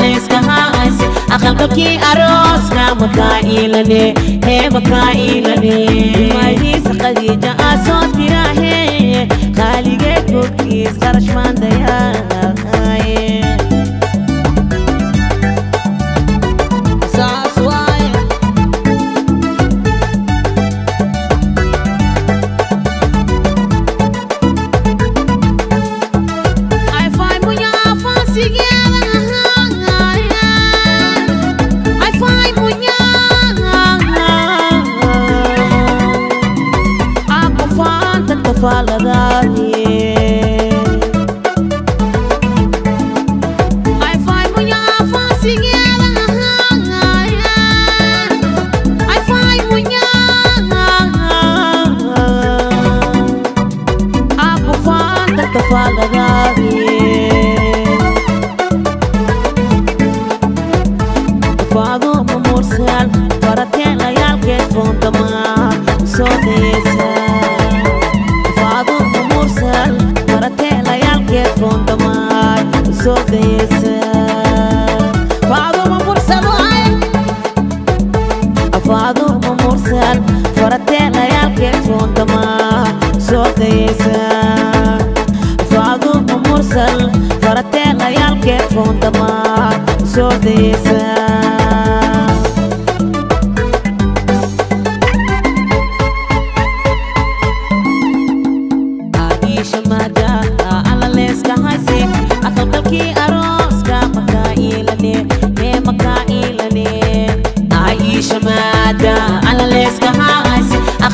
layska hayse aqalgalkii arooska makaa iilane hee makaa iilane maahiisa qadiija aa soo tiraahe qaaligee koogtiis faado ma muursan faratee dayaalkee suuntamaa soo dayaysaa faado ma muursan faratee dayaalkee suuntamaa soo dayaysaa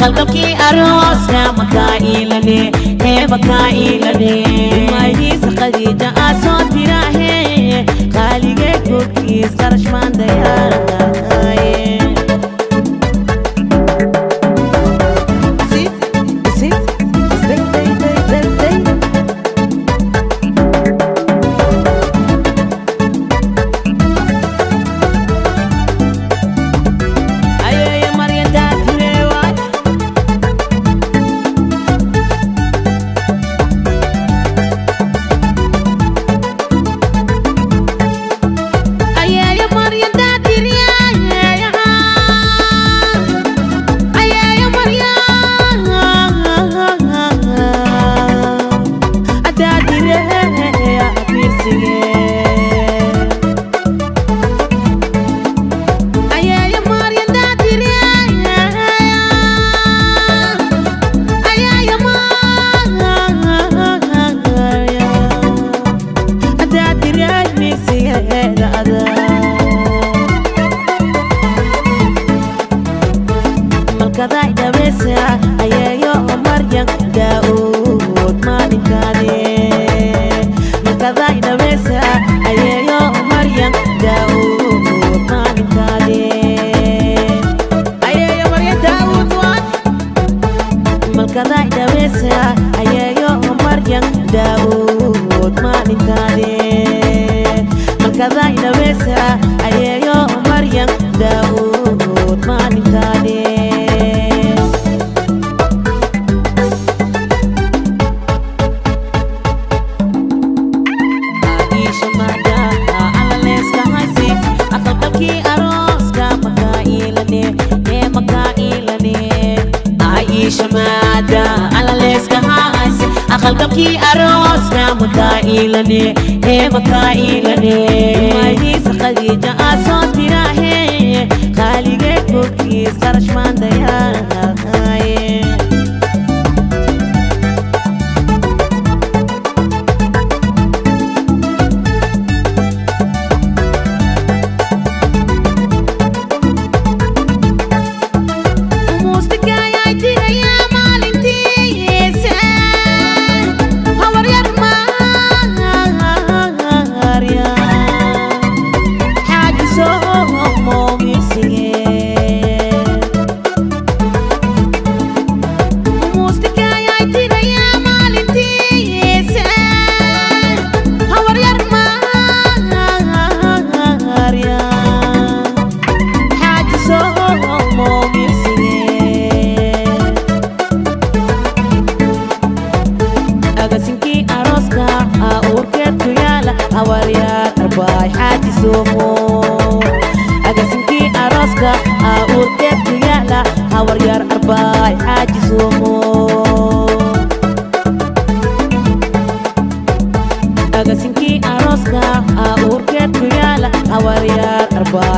haise, aqalgalkii arooska makaa iilane, ee makaa iilane. Maahiisa Khadiija aa soo tiraahe, qaaligee koogtiis Malkada idabesa Ayayo Maria Daud Alkapi aros na maka'ila ne eh maka'ila ne Mahi sa khadija aso tirahe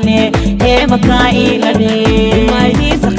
ne he maka ina ne mai nisa